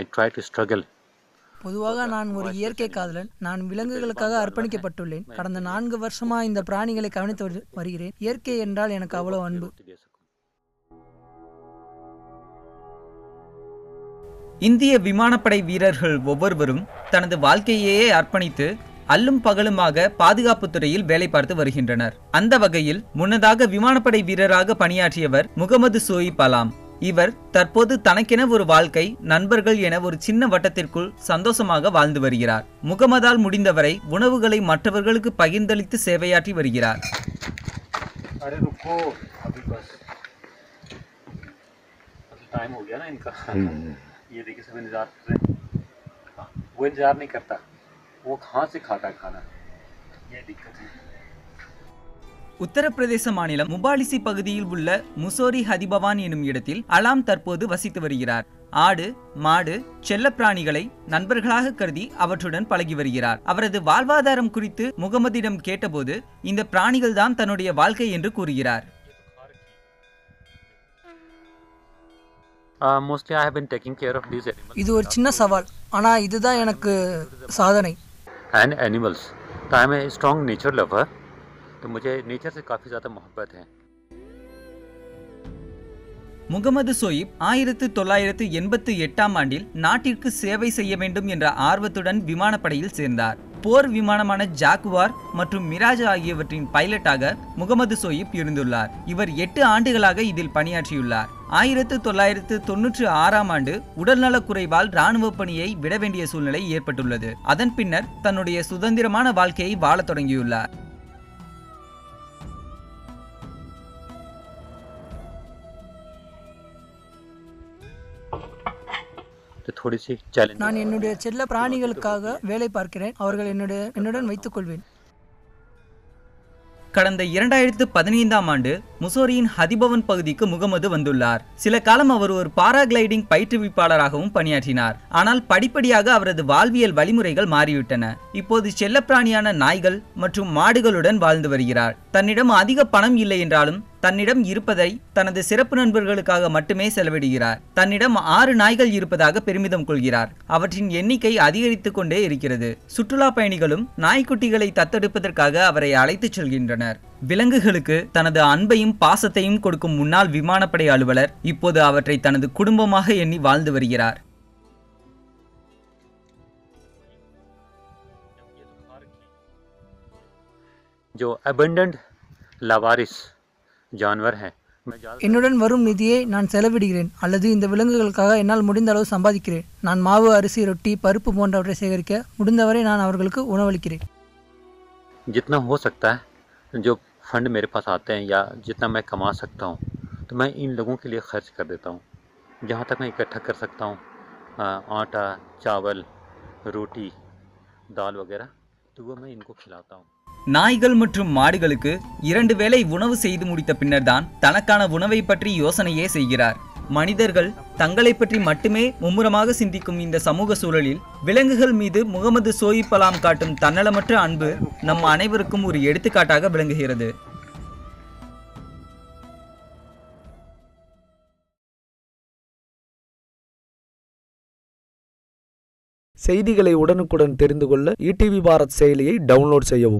I try to struggle பொதுவாக நான் ஒரு இயற்கை காதலன். நான் விலங்குகளுக்காக அர்ப்பணிக்கப்பட்டுள்ளேன். கடந்த நான்கு வருஷமா இந்த பிராணிகளை கவனித்து வருகிறேன். இயற்கை என்றால் எனக்கு அவ்வளவு அன்பு. இந்திய விமானப்படை வீரர்கள் ஒவ்வொருவரும் தனது வாழ்க்கையையே அர்ப்பணித்து அல்லும் பகலுமாக பாதுகாப்பு துறையில் வேலை பார்த்து வருகின்றனர். அந்த வகையில் முன்னதாக விமானப்படை வீரராக பணியாற்றியவர் முகமது சோயிப் அலாம். இவர் தற்போது தனக்கென ஒரு வாழ்க்கை நண்பர்கள் என ஒரு சின்ன வட்டத்திற்குள் சந்தோஷமாக வாழ்ந்து வருகிறார் முகமதால் முடிந்தவரை உணவுகளை மற்றவர்களுக்கு பகிர்ந்தளித்து சேவையாற்றி வருகிறார் अरे रुको अभी बस अभी टाइम हो गया ना इनका ये देखिए सब इंतजार कर रहे हैं हाँ, वो इंतजार नहीं करता वो कहाँ से खाता है खाना ये दिक्कत है உத்தரப்பிரதேச மாநிலம் முபாலிசி பகுதியில் உள்ள முசோரி ஹதிபவான் எனும் இடத்தில் அலாம் தற்போது வசித்து வருகிறார். ஆடு மாடு செல்லப்பிராணிகளை நண்பர்களாக கருதி அவற்றுடன் பழகி வருகிறார். அவரது வாழ்வாதாரம் குறித்து முகமதிடம் கேட்டபோது இந்த பிராணிகள் தான் தன்னுடைய வாழ்க்கை என்று கூறுகிறார். இது ஒரு சின்ன சவால். ஆனால் இதுதான் எனக்கு சாதனை. And animals strong nature lover तो मुझे नेचर से काफ़ी ज़्यादा मोहब्बत है முகமது சோயிப் ஆயிரத்து தொள்ளாயிரத்து எண்பத்து எட்டாம் ஆண்டில் நாட்டிற்கு சேவை செய்ய வேண்டும் என்ற ஆர்வத்துடன் விமானப்படையில் சேர்ந்தார் போர் விமானமான ஜாக்குவார் மற்றும் மிராஜ் ஆகியவற்றின் பைலட்டாக முகமது சோயிப் இருந்துள்ளார் இவர் எட்டு ஆண்டுகளாக இதில் பணியாற்றியுள்ளார் ஆயிரத்து தொள்ளாயிரத்து தொன்னூற்று ஆறாம் ஆண்டு உடல்நலக் குறைவால் இராணுவ பணியை விட வேண்டிய சூழ்நிலை ஏற்பட்டுள்ளது அதன் பின்னர் தன்னுடைய சுதந்திரமான வாழ்க்கையை வாழத் தொடங்கியுள்ளார் இது நான் என்னுடைய செல்ல பிராணிகளுக்காக வேலை பார்க்கிறேன். அவர்கள் என்னுடைய என்னுடன் வைத்துக் கொள்வேன் கடந்த இரண்டாயிரத்து பதினைந்தாம் ஆண்டு முசோரியின் ஹதிபவன் பகுதிக்கு முகமது வந்துள்ளார். சில காலம் அவர் ஒரு பாராகிளைடிங் பயிற்றுவிப்பாளராகவும் பணியாற்றினார். ஆனால் படிப்படியாக அவரது வாழ்வியல் வழிமுறைகள் மாறிவிட்டன. இப்போது செல்லப்பிராணியான நாய்கள் மற்றும் மாடுகளுடன் வாழ்ந்து வருகிறார். தன்னிடம் அதிக பணம் இல்லை என்றாலும் தன்னிடம் இருப்பதை தனது சிறப்பு நண்பர்களுக்காக மட்டுமே செலவிடுகிறார். தன்னிடம் ஆறு நாய்கள் இருப்பதாக பெருமிதம் கொள்கிறார். அவற்றின் எண்ணிக்கை அதிகரித்துக் கொண்டே இருக்கிறது. சுற்றுலா பயணிகளும் நாய்க்குட்டிகளை தத்தெடுப்பதற்காக அவரை அழைத்துச் செல்கின்றனர். விலங்குகளுக்கு தனது அன்பையும் பாசத்தையும் கொடுக்கும் முன்னாள் விமானப்படை அலுவலர் இப்போது அவற்றை தனது குடும்பமாக எண்ணி வாழ்ந்து வருகிறார். जो अबंडेंट लावारिस जानवर हैं मैं ज़्यादा என்னுடன் வரும் நிதியை நான் செலவிடுகிறேன் அல்லது இந்த விலங்குகளுக்காக என்னால் முடிந்த அளவு சம்பாதிக்கிறேன் நான் மாவு அரிசி ரொட்டி பருப்பு போன்றவற்றை சேகரிக்க முடிந்தவரை நான் அவர்களுக்கு உணவளிக்கிறேன் जितना हो सकता है जो फंड मेरे पास आते हैं या जितना मैं कमा सकता हूँ तो मैं इन लोगों के लिए खर्च कर देता हूँ जहाँ तक मैं इकट्ठा कर सकता हूँ आ, आटा चावल रोटी दाल वगैरह तो वो मैं इनको खिलाता हूँ நாய்கள் மற்றும் மாடுகளுக்கு இரண்டு வேளை உணவு செய்து முடித்த பின்னர்தான் தனக்கான உணவை பற்றி யோசனையே செய்கிறார். மனிதர்கள் தங்களை பற்றி மட்டுமே மும்முரமாக சிந்திக்கும் இந்த சமூக சூழலில் விலங்குகள் மீது முகமது சோயிப்பலாம் காட்டும் தன்னலமற்ற அன்பு நம் அனைவருக்கும் ஒரு எடுத்துக்காட்டாக விளங்குகிறது. செய்திகளை உடனுக்குடன் தெரிந்து கொள்ள இடிவி பாரத் செயலியை டவுன்லோட் செய்யவும்.